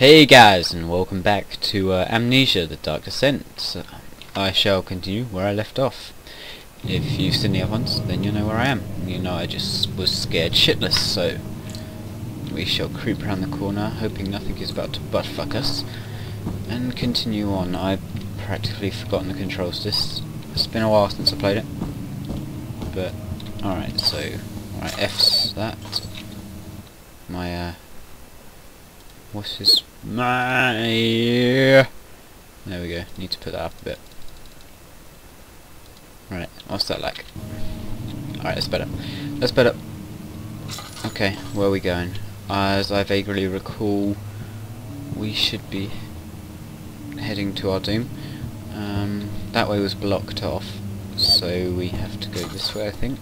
Hey guys, and welcome back to uh, Amnesia: The Dark Descent. I shall continue where I left off. If you've seen the other ones, then you know where I am. You know I just was scared shitless, so we shall creep around the corner, hoping nothing is about to buttfuck us, and continue on. I've practically forgotten the controls. This it's been a while since I played it, but alright. So alright, F's that. My uh, what's his there we go. Need to put that up a bit. Right, what's that like? Alright, that's better. That's better. Okay, where are we going? As I vaguely recall, we should be heading to our doom. Um, that way was blocked off, so we have to go this way, I think.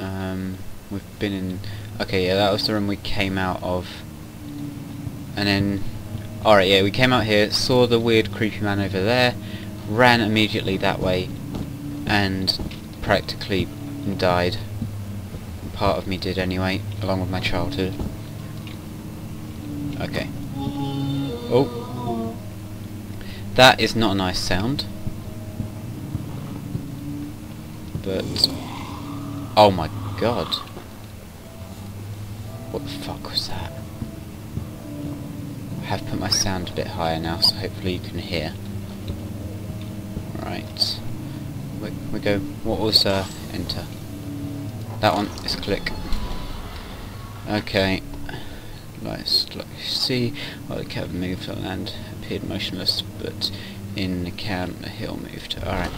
Um, we've been in... Okay, yeah, that was the room we came out of. And then... Alright, yeah, we came out here, saw the weird creepy man over there, ran immediately that way, and practically died. Part of me did anyway, along with my childhood. Okay. Oh. That is not a nice sound. But... Oh my god. What the fuck was that? I have put my sound a bit higher now, so hopefully you can hear. Right. We, we go, what was uh, enter? That one is click. Okay. Let's see. Well, the cat moved on land, appeared motionless, but in the cab the hill moved. Alright.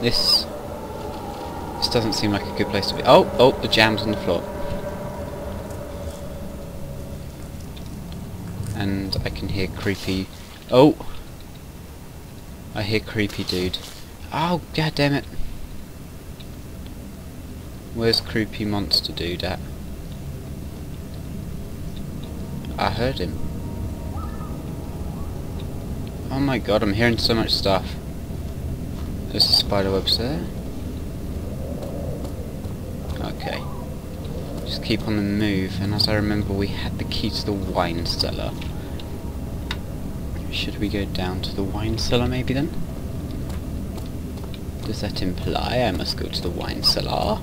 This this doesn't seem like a good place to be. Oh, oh, the jam's on the floor. And I can hear creepy... Oh! I hear creepy dude. Oh, god damn it. Where's creepy monster dude at? I heard him. Oh my god, I'm hearing so much stuff. There's a spider there. Okay. Just keep on the move, and as I remember we had the key to the wine cellar. Should we go down to the wine cellar maybe then? Does that imply I must go to the wine cellar?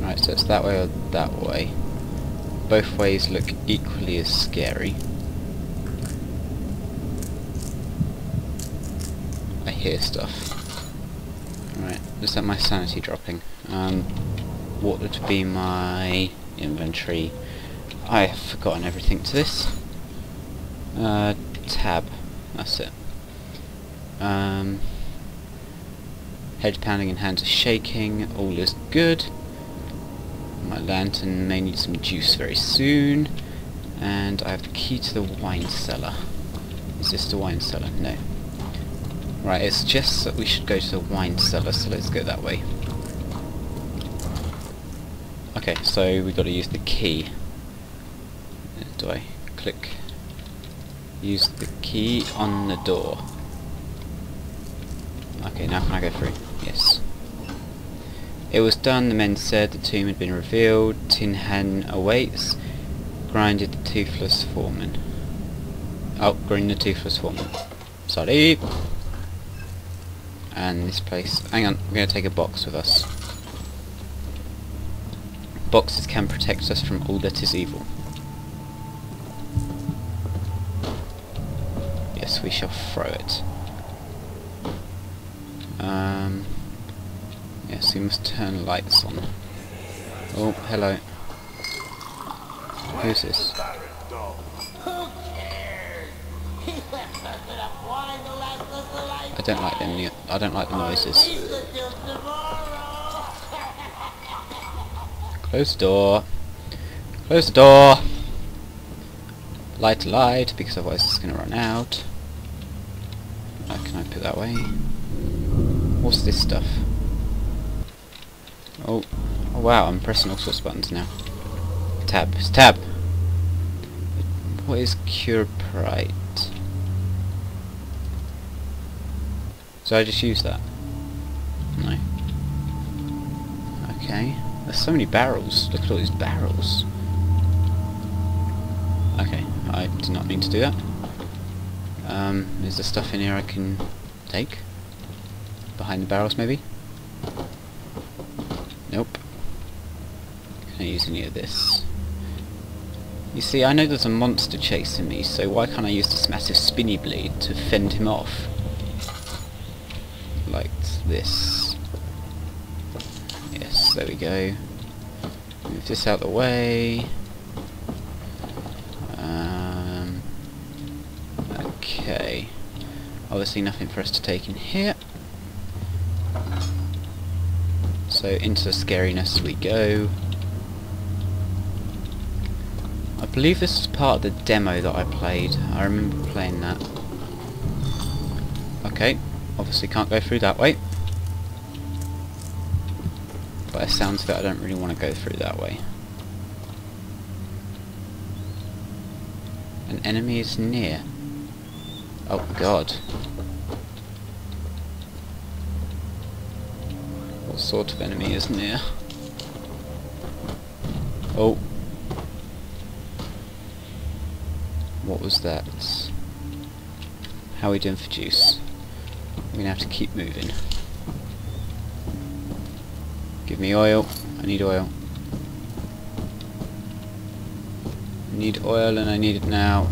Right, so it's that way or that way. Both ways look equally as scary. I hear stuff. Right, is that my sanity dropping? Um, what would be my inventory? I have forgotten everything to this. Uh, tab. That's it. Um, head pounding and hands are shaking. All is good. My lantern may need some juice very soon. And I have the key to the wine cellar. Is this the wine cellar? No. Right, it suggests that we should go to the wine cellar, so let's go that way. Okay, so we've got to use the key. Do I click? Use the key on the door. Okay, now can I go through? Yes. It was done, the men said the tomb had been revealed. Tin Hinan awaits. Grinded the toothless foreman. Oh, grind the toothless foreman. Sorry and this place. Hang on, we're going to take a box with us. Boxes can protect us from all that is evil. Yes, we shall throw it. Um, yes, we must turn lights on. Oh, hello. Who's this? I don't like them. I don't like the noises. Close the door. Close the door. Light light, because otherwise it's going to run out. How can I put that way? What's this stuff? Oh, oh wow! I'm pressing all sorts of buttons now. Tab. Tab. What is Curaprite? So I just use that? No. Okay. There's so many barrels. Look at all these barrels. Okay, I did not mean to do that. Um, is there stuff in here I can take? Behind the barrels, maybe? Nope. Can I use any of this? You see, I know there's a monster chasing me, so why can't I use this massive spinny blade to fend him off? Like this. Yes, there we go. Move this out of the way. Um, okay. Obviously nothing for us to take in here. So into the scariness we go. I believe this is part of the demo that I played. I remember playing that. Okay, obviously can't go through that way. But it sounds it I don't really want to go through that way. An enemy is near. Oh god. What sort of enemy is near? Oh. What was that? How are we doing for juice? We're gonna have to keep moving. Give me oil. I need oil. I need oil and I need it now.